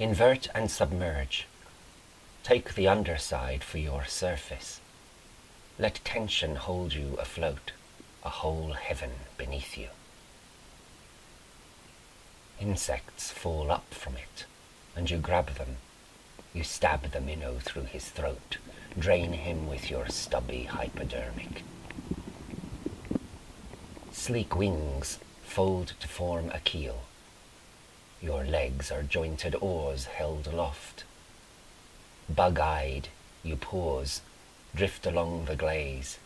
Invert and submerge. Take the underside for your surface. Let tension hold you afloat, a whole heaven beneath you. Insects fall up from it, and you grab them. You stab the minnow through his throat, drain him with your stubby hypodermic. Sleek wings fold to form a keel. Your legs are jointed oars held aloft. Bug-eyed, you pause, drift along the glaze.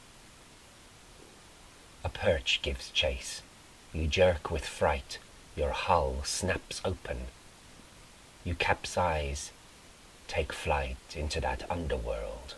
A perch gives chase. You jerk with fright, your hull snaps open. You capsize, take flight into that underworld.